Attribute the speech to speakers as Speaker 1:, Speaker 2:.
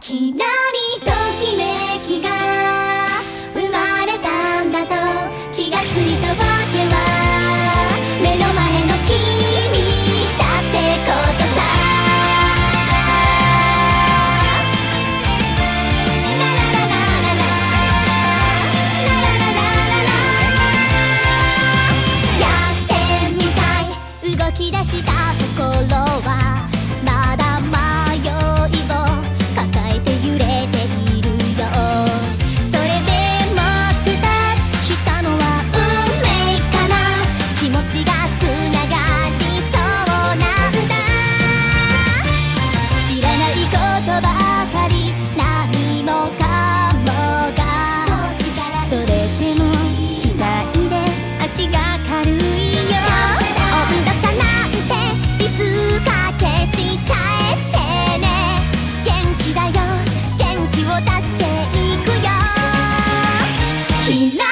Speaker 1: きらりときめきが生まれたんだと気がついたわけは目の前の君だってことさやってみたい動き出したところは She